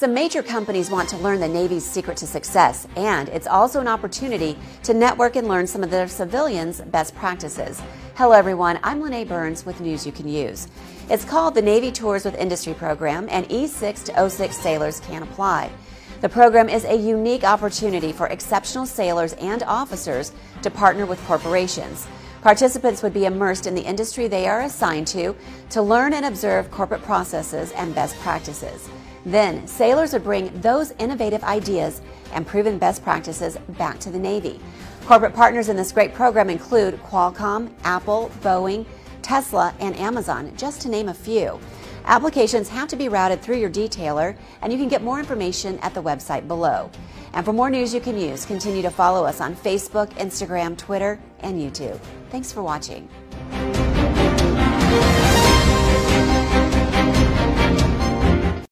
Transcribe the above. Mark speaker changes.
Speaker 1: Some major companies want to learn the Navy's secret to success, and it's also an opportunity to network and learn some of their civilians' best practices. Hello, everyone. I'm Lene Burns with News You Can Use. It's called the Navy Tours with Industry program, and E6 to 06 sailors can apply. The program is a unique opportunity for exceptional sailors and officers to partner with corporations. Participants would be immersed in the industry they are assigned to to learn and observe corporate processes and best practices. Then, sailors would bring those innovative ideas and proven best practices back to the Navy. Corporate partners in this great program include Qualcomm, Apple, Boeing, Tesla, and Amazon, just to name a few. Applications have to be routed through your detailer, and you can get more information at the website below. And for more news you can use, continue to follow us on Facebook, Instagram, Twitter, and YouTube. Thanks for watching.